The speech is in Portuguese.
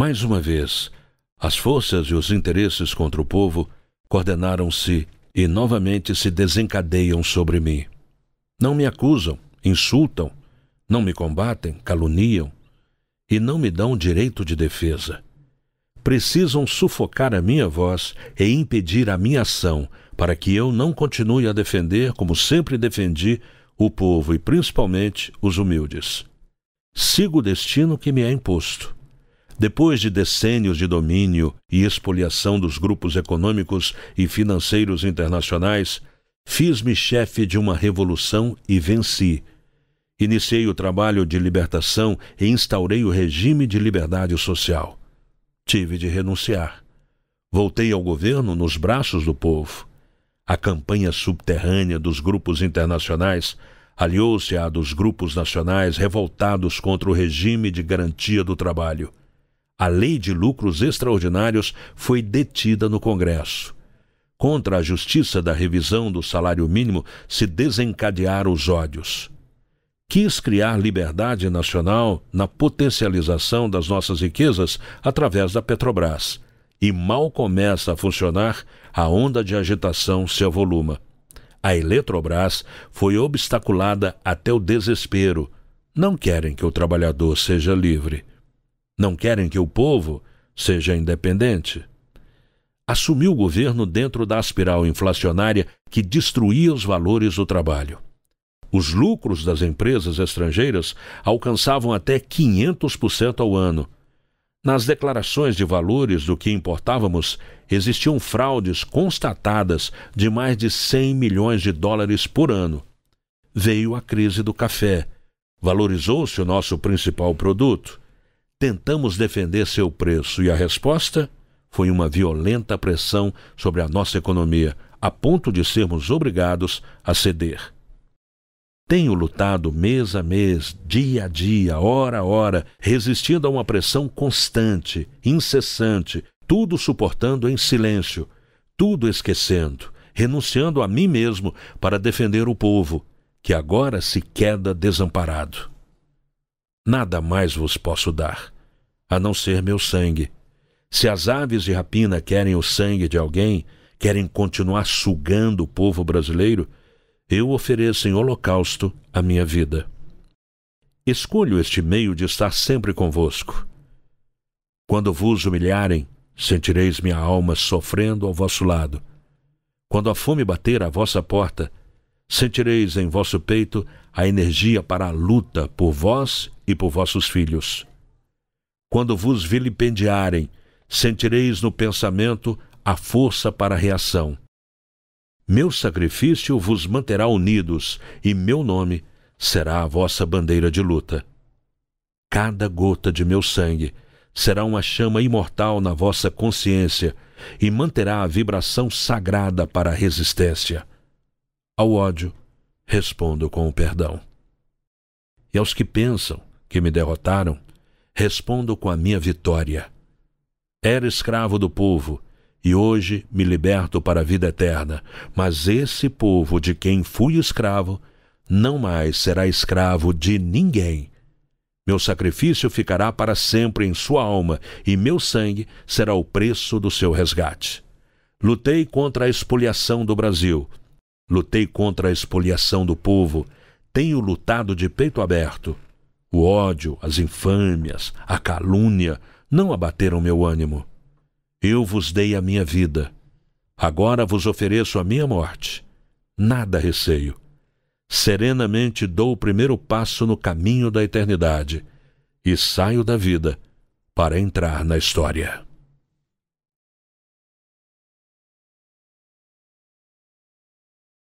Mais uma vez, as forças e os interesses contra o povo coordenaram-se e novamente se desencadeiam sobre mim. Não me acusam, insultam, não me combatem, caluniam e não me dão direito de defesa. Precisam sufocar a minha voz e impedir a minha ação para que eu não continue a defender, como sempre defendi, o povo e principalmente os humildes. Sigo o destino que me é imposto. Depois de decênios de domínio e expoliação dos grupos econômicos e financeiros internacionais, fiz-me chefe de uma revolução e venci. Iniciei o trabalho de libertação e instaurei o regime de liberdade social. Tive de renunciar. Voltei ao governo nos braços do povo. A campanha subterrânea dos grupos internacionais aliou-se à dos grupos nacionais revoltados contra o regime de garantia do trabalho. A lei de lucros extraordinários foi detida no Congresso. Contra a justiça da revisão do salário mínimo se desencadearam os ódios. Quis criar liberdade nacional na potencialização das nossas riquezas através da Petrobras. E mal começa a funcionar, a onda de agitação se avoluma a Eletrobras foi obstaculada até o desespero. Não querem que o trabalhador seja livre. Não querem que o povo seja independente. Assumiu o governo dentro da espiral inflacionária que destruía os valores do trabalho. Os lucros das empresas estrangeiras alcançavam até 500% ao ano nas declarações de valores do que importávamos, existiam fraudes constatadas de mais de 100 milhões de dólares por ano. Veio a crise do café. Valorizou-se o nosso principal produto. Tentamos defender seu preço e a resposta foi uma violenta pressão sobre a nossa economia, a ponto de sermos obrigados a ceder. Tenho lutado mês a mês, dia a dia, hora a hora, resistindo a uma pressão constante, incessante, tudo suportando em silêncio, tudo esquecendo, renunciando a mim mesmo para defender o povo, que agora se queda desamparado. Nada mais vos posso dar, a não ser meu sangue. Se as aves de rapina querem o sangue de alguém, querem continuar sugando o povo brasileiro, eu ofereço em holocausto a minha vida. Escolho este meio de estar sempre convosco. Quando vos humilharem, sentireis minha alma sofrendo ao vosso lado. Quando a fome bater à vossa porta, sentireis em vosso peito a energia para a luta por vós e por vossos filhos. Quando vos vilipendiarem, sentireis no pensamento a força para a reação. Meu sacrifício vos manterá unidos, e meu nome será a vossa bandeira de luta. Cada gota de meu sangue será uma chama imortal na vossa consciência e manterá a vibração sagrada para a resistência. Ao ódio, respondo com o perdão. E aos que pensam que me derrotaram, respondo com a minha vitória. Era escravo do povo e hoje me liberto para a vida eterna. Mas esse povo de quem fui escravo não mais será escravo de ninguém. Meu sacrifício ficará para sempre em sua alma, e meu sangue será o preço do seu resgate. Lutei contra a expoliação do Brasil. Lutei contra a expoliação do povo. Tenho lutado de peito aberto. O ódio, as infâmias, a calúnia não abateram meu ânimo. Eu vos dei a minha vida. Agora vos ofereço a minha morte. Nada receio. Serenamente dou o primeiro passo no caminho da eternidade e saio da vida para entrar na história.